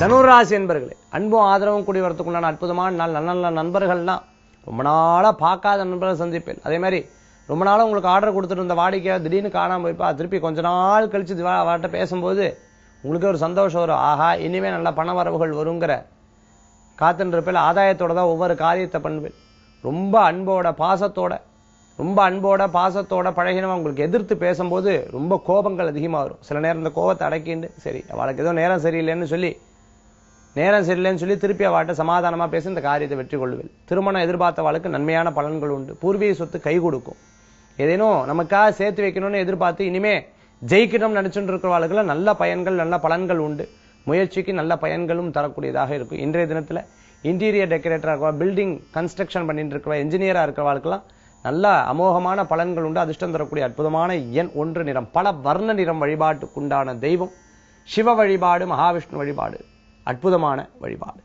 தனுராசி என்பர்களே அன்பும் ஆதரவும் கூடி வரத்துக்குண்டான அற்புதமான நாள் நல்ல நல்ல நண்பர்கள்லாம். ரொம்ப நாளாக பார்க்காத நண்பர்கள் சந்திப்பேன். அதே மாதிரி ரொம்ப நாளாக உங்களுக்கு ஆர்டர் கொடுத்துட்டு இருந்த வாடிக்கையாக திடீர்னு காணாமல் போய்ப்பா திருப்பி கொஞ்ச நாள் கழிச்சு வா- அவர்கிட்ட பேசும்போது உங்களுக்கு ஒரு சந்தோஷம் வரும். ஆஹா இனிமேல் நல்ல பண வரவுகள் வருங்கிற காத்துன்றப்பில் ஆதாயத்தோட தான் ஒவ்வொரு காரியத்தை பண்ணுவேன். ரொம்ப அன்போட பாசத்தோட ரொம்ப அன்போட பாசத்தோட பழகினவன் உங்களுக்கு எதிர்த்து பேசும்போது ரொம்ப கோபங்கள் அதிகமாக வரும். சில நேரம் இந்த கோபத்தை அடக்கிண்டு சரி அவளுக்கு ஏதோ நேரம் சரியில்லைன்னு சொல்லி நேரம் சரியில்லைன்னு சொல்லி திருப்பி அவாட்ட சமாதானமாக பேசி இந்த காரியத்தை வெற்றி கொள்ளுவேன். திருமணம் எதிர்பார்த்தவாளுக்கு நன்மையான பலன்கள் உண்டு. பூர்வீக சொத்து கை கொடுக்கும். ஏதேனும் நமக்காக சேர்த்து வைக்கணும்னு எதிர்பார்த்து இனிமே ஜெயிக்கணும் நினைச்சுட்டு இருக்கிறவாளுக்குலாம் நல்ல பயன்கள் நல்ல பலன்கள் உண்டு. முயற்சிக்கு நல்ல பயன்களும் தரக்கூடியதாக இருக்கும். இன்றைய தினத்தில் இன்டீரியர் டெக்கரேட்டராக இருக்கவா பில்டிங் கன்ஸ்ட்ரக்ஷன் பண்ணிட்டு இருக்கிறவா இன்ஜினியராக இருக்கிறவாளுக்கெல்லாம் நல்ல அமோகமான பலன்கள் உண்டு. அதிர்ஷ்டம் தரக்கூடிய அற்புதமான எண் ஒன்று நிறம். பல வர்ண நிறம் வழிபாட்டுக்குண்டான தெய்வம். சிவ வழிபாடு மகாவிஷ்ணு வழிபாடு. அற்புதமான வழிபாடு.